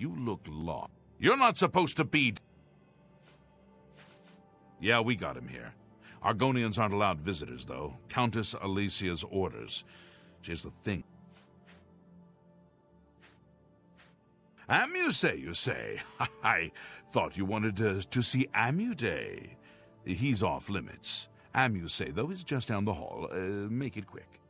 you look lost. You're not supposed to be... Yeah, we got him here. Argonians aren't allowed visitors, though. Countess Alessia's orders. She's the thing. Amuse, you say? I thought you wanted to, to see Amude. He's off limits. Amuse, though, is just down the hall. Uh, make it quick.